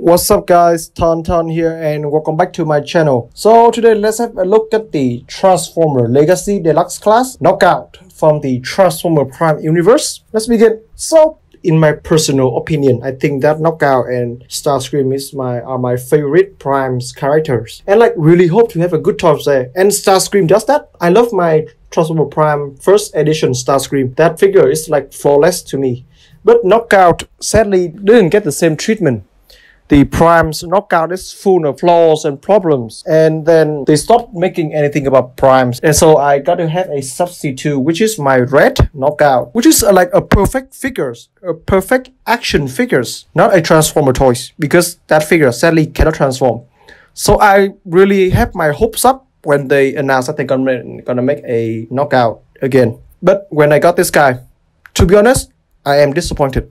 What's up guys, Ton Ton here and welcome back to my channel. So today let's have a look at the Transformer Legacy Deluxe class Knockout from the Transformer Prime universe. Let's begin. So in my personal opinion, I think that Knockout and Starscream is my are my favorite Prime's characters. And like really hope to have a good time there. And Starscream does that. I love my Transformer Prime first edition Starscream. That figure is like flawless to me. But Knockout sadly didn't get the same treatment the Prime's knockout is full of flaws and problems. And then they stopped making anything about Primes. And so I got to have a substitute, which is my red knockout, which is uh, like a perfect figures, a perfect action figures, not a transformer toys, because that figure sadly cannot transform. So I really have my hopes up when they announced that they're gonna, gonna make a knockout again. But when I got this guy, to be honest, I am disappointed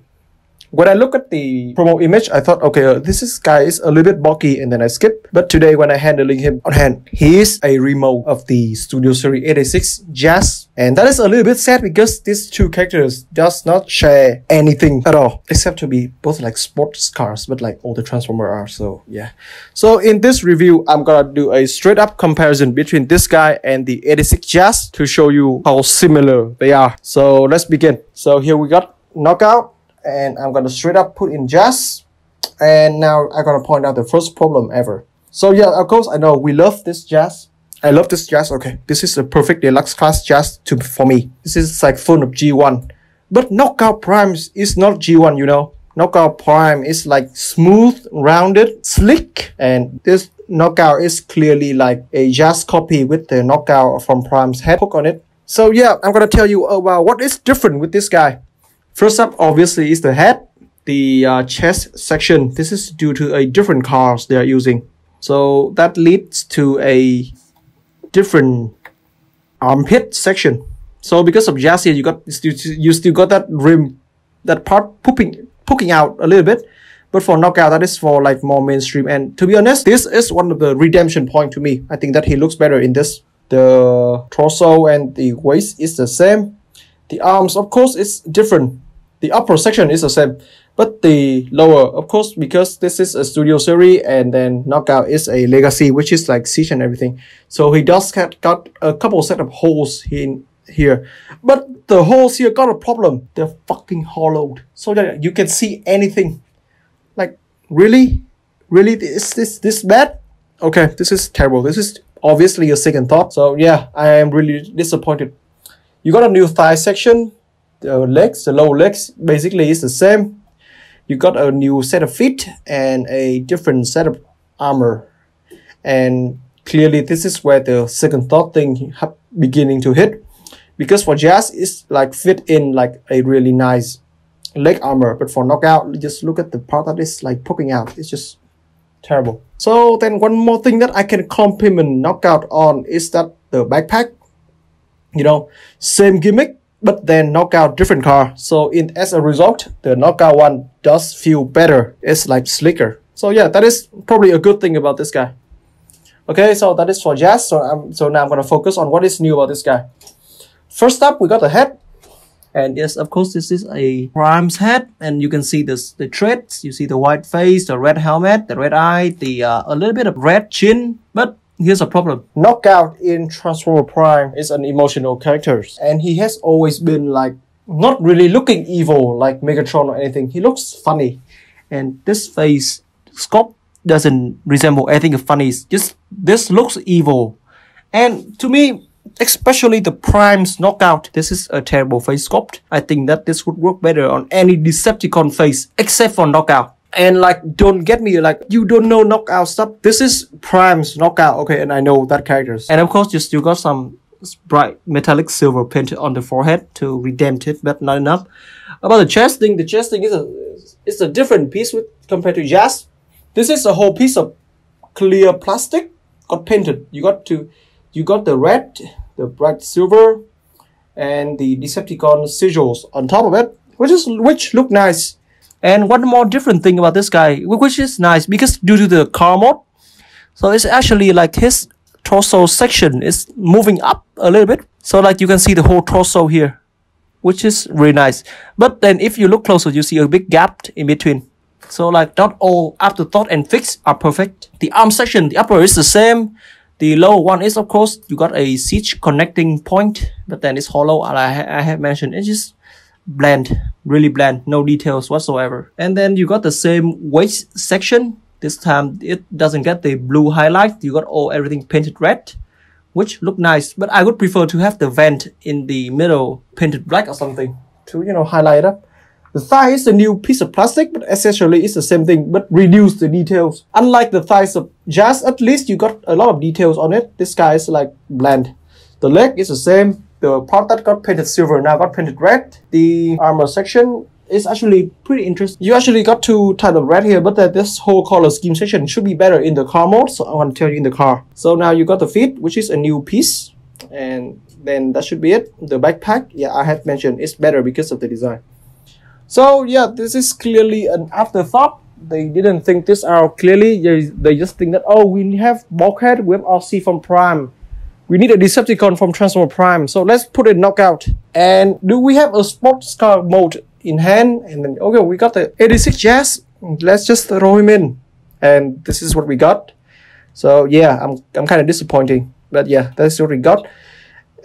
when I look at the promo image, I thought, okay, uh, this is guy is a little bit bulky, and then I skip. But today, when I handling him on hand, he is a remold of the Studio Series 86 Jazz, and that is a little bit sad because these two characters does not share anything at all, except to be both like sports cars, but like all the Transformer are. So yeah. So in this review, I'm gonna do a straight up comparison between this guy and the 86 Jazz to show you how similar they are. So let's begin. So here we got Knockout and I'm gonna straight up put in Jazz. And now I'm gonna point out the first problem ever. So yeah, of course, I know we love this Jazz. I love this Jazz. Okay, this is a perfect deluxe class Jazz to for me. This is like full of G1. But Knockout Primes is not G1, you know. Knockout Prime is like smooth, rounded, slick, and this Knockout is clearly like a Jazz copy with the Knockout from Prime's head hook on it. So yeah, I'm gonna tell you about what is different with this guy. First up, obviously, is the head, the uh, chest section. This is due to a different cars they are using. So that leads to a different armpit section. So because of Jazzy, you got you still got that rim, that part pooping poking out a little bit. But for knockout, that is for like more mainstream. And to be honest, this is one of the redemption point to me. I think that he looks better in this. The torso and the waist is the same. The arms, of course, is different the upper section is the same but the lower of course because this is a studio series and then knockout is a legacy which is like siege and everything. So he does get got a couple set of holes in here. But the holes here got a problem. They're fucking hollowed so that you can see anything. Like really? Really? Is this this bad? Okay this is terrible. This is obviously a second thought. So yeah i am really disappointed. You got a new thigh section the legs, the low legs basically is the same. You got a new set of feet and a different set of armor. And clearly this is where the second thought thing beginning to hit. Because for Jazz, it's like fit in like a really nice leg armor. But for Knockout, just look at the part that is like poking out. It's just terrible. So then one more thing that I can compliment Knockout on is that the backpack, you know, same gimmick, but then knockout different car. So in as a result, the knockout one does feel better. It's like slicker. So yeah, that is probably a good thing about this guy. Okay, so that is for Jazz. So I'm so now I'm gonna focus on what is new about this guy. First up, we got the head. And yes, of course, this is a Prime's head, and you can see this the treads. You see the white face, the red helmet, the red eye, the uh, a little bit of red chin. But Here's a problem. Knockout in Transformer Prime is an emotional character, and he has always been like not really looking evil like Megatron or anything. He looks funny, and this face sculpt doesn't resemble anything funny. It's just this looks evil, and to me, especially the Prime's knockout. This is a terrible face sculpt. I think that this would work better on any Decepticon face except for knockout and like don't get me like you don't know knockout stuff. This is prime's knockout. Okay and i know that characters. And of course you still got some bright metallic silver painted on the forehead to redent it but not enough. About the chest thing the chest thing is a it's a different piece with compared to jazz. This is a whole piece of clear plastic got painted. You got to you got the red the bright silver and the decepticon sigils on top of it which is which look nice and one more different thing about this guy, which is nice because due to the car mode, so it's actually like his torso section is moving up a little bit. So like you can see the whole torso here, which is really nice. But then if you look closer, you see a big gap in between. So like not all afterthought and fix are perfect. The arm section, the upper is the same. The lower one is of course you got a siege connecting point, but then it's hollow. I, I have mentioned it's just bland, really bland, no details whatsoever. And then you got the same waist section. This time it doesn't get the blue highlight. You got all everything painted red, which look nice. But I would prefer to have the vent in the middle painted black or something to you know highlight up. The thigh is a new piece of plastic, but essentially it's the same thing, but reduce the details. Unlike the thighs of Jazz, at least you got a lot of details on it. This guy is like bland. The leg is the same, the part that got painted silver now got painted red. The armor section is actually pretty interesting. You actually got two types of red here, but this whole color scheme section should be better in the car mode, so I want to tell you in the car. So now you got the feet, which is a new piece, and then that should be it. The backpack, yeah, I have mentioned it's better because of the design. So yeah, this is clearly an afterthought. They didn't think this out clearly. They, they just think that, oh, we have Bulkhead, we have Arcee from Prime we need a Decepticon from Transformer Prime. So let's put a knockout. And do we have a sports car mode in hand? And then, okay, we got the 86 Jazz. Let's just throw him in. And this is what we got. So yeah, I'm, I'm kind of disappointing. But yeah, that's what we got.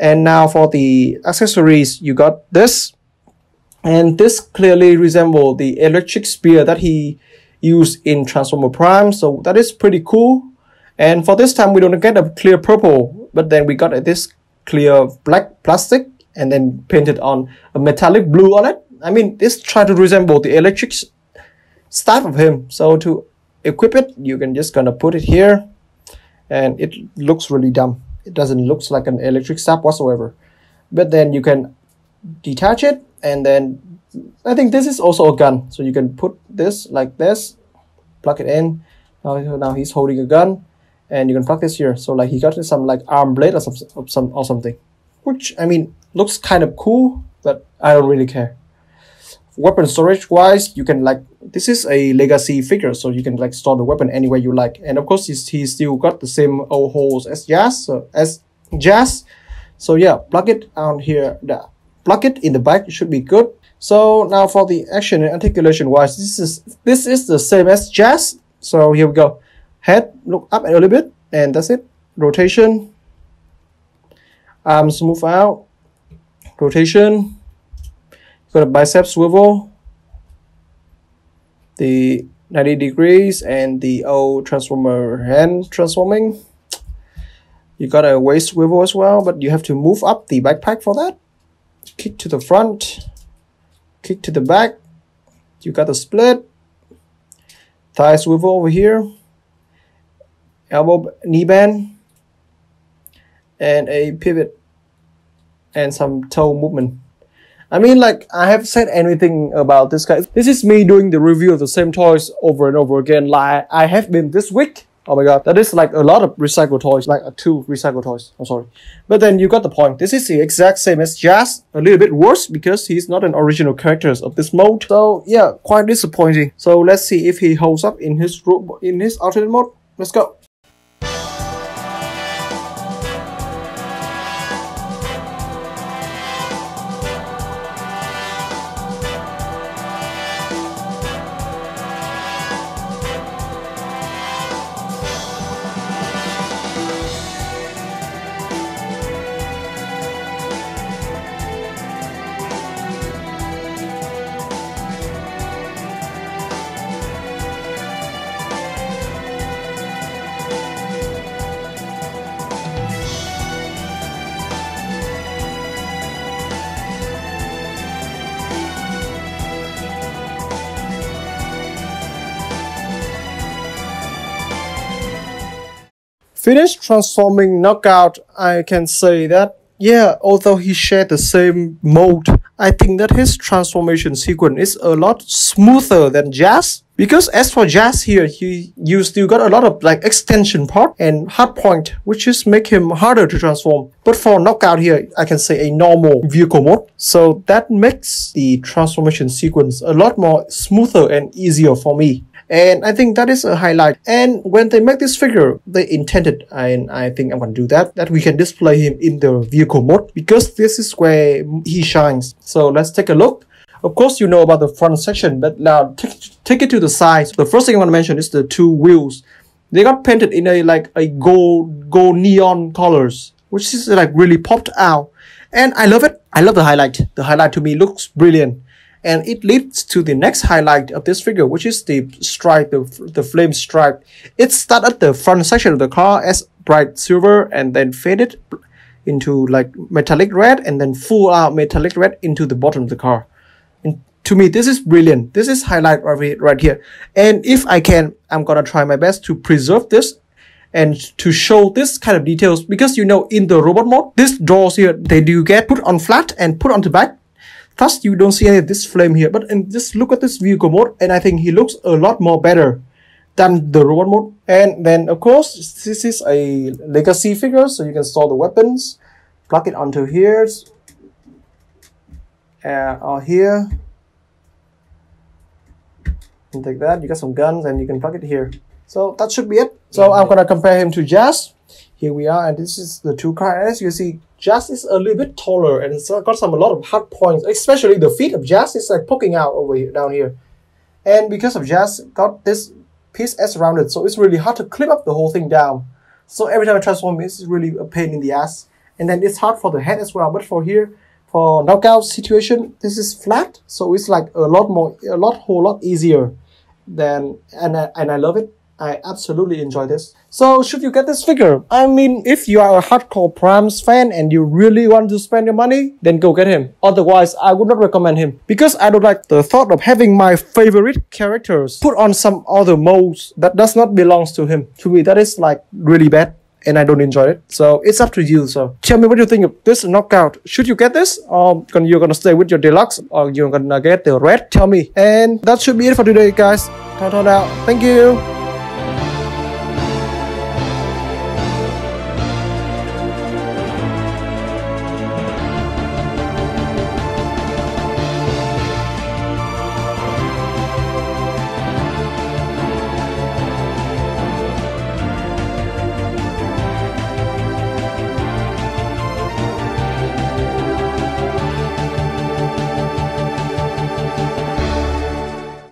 And now for the accessories, you got this. And this clearly resembles the electric spear that he used in Transformer Prime. So that is pretty cool. And for this time, we don't get a clear purple but then we got this clear black plastic and then painted on a metallic blue on it. I mean, this try to resemble the electric staff of him. So to equip it, you can just gonna put it here and it looks really dumb. It doesn't look like an electric staff whatsoever. But then you can detach it and then I think this is also a gun. So you can put this like this, plug it in. Now, now he's holding a gun and you can this here. So like he got some like arm blade or some, or some or something, which I mean looks kind of cool, but I don't really care. Weapon storage wise, you can like this is a legacy figure, so you can like store the weapon anywhere you like. And of course, he's, he's still got the same old holes as Jazz, so as Jazz. So yeah, plug it on here. The plug it in the back. It should be good. So now for the action and articulation wise, this is this is the same as Jazz. So here we go head look up a little bit and that's it. Rotation. Arms move out. Rotation. Got a bicep swivel. The 90 degrees and the old transformer hand transforming. You got a waist swivel as well but you have to move up the backpack for that. Kick to the front. Kick to the back. You got a split. Thigh swivel over here elbow knee bend and a pivot and some toe movement. I mean, like, I have said anything about this guy. This is me doing the review of the same toys over and over again. Like, I have been this week. Oh my god, that is like a lot of recycled toys, like uh, two recycled toys. I'm sorry. But then you got the point. This is the exact same as Jazz, a little bit worse because he's not an original character of this mode. So yeah, quite disappointing. So let's see if he holds up in his in his alternate mode. Let's go. Finished transforming knockout, I can say that yeah, although he shared the same mode, I think that his transformation sequence is a lot smoother than Jazz. Because as for Jazz here, he you still got a lot of like extension part and hard point, which is make him harder to transform. But for knockout here, I can say a normal vehicle mode. So that makes the transformation sequence a lot more smoother and easier for me. And I think that is a highlight. And when they make this figure, they intended, and I think I'm going to do that, that we can display him in the vehicle mode because this is where he shines. So let's take a look. Of course, you know about the front section, but now take, take it to the side. The first thing I want to mention is the two wheels. They got painted in a like a gold gold neon colors, which is like really popped out. And I love it. I love the highlight. The highlight to me looks brilliant. And it leads to the next highlight of this figure, which is the stripe, the, the flame stripe. It started at the front section of the car as bright silver and then faded into like metallic red and then full out metallic red into the bottom of the car. To me, this is brilliant. This is highlight right, right here. And if I can, I'm gonna try my best to preserve this and to show this kind of details because you know in the robot mode, these doors here, they do get put on flat and put on the back. Thus, you don't see any of this flame here. But and just look at this vehicle mode and I think he looks a lot more better than the robot mode. And then of course, this is a legacy figure, so you can store the weapons, plug it onto here, uh, or here. And take that, you got some guns and you can plug it here. So that should be it. So I'm gonna compare him to Jazz. Here we are, and this is the two cars. As you see, Jazz is a little bit taller and it's got some a lot of hard points, especially the feet of Jazz is like poking out over here, down here. And because of Jazz got this piece as rounded, so it's really hard to clip up the whole thing down. So every time I transform, it's really a pain in the ass. And then it's hard for the head as well. But for here, for knockout situation, this is flat, so it's like a lot more, a lot whole lot easier than, and I, and I love it. I absolutely enjoy this. So should you get this figure? I mean, if you are a hardcore Primes fan and you really want to spend your money, then go get him. Otherwise, I would not recommend him because I don't like the thought of having my favorite characters put on some other molds that does not belongs to him. To me, that is like really bad and I don't enjoy it. So it's up to you. So tell me what you think of this knockout. Should you get this or you're gonna stay with your deluxe or you're gonna get the red? Tell me. And that should be it for today guys. Ta-ta now. Thank you.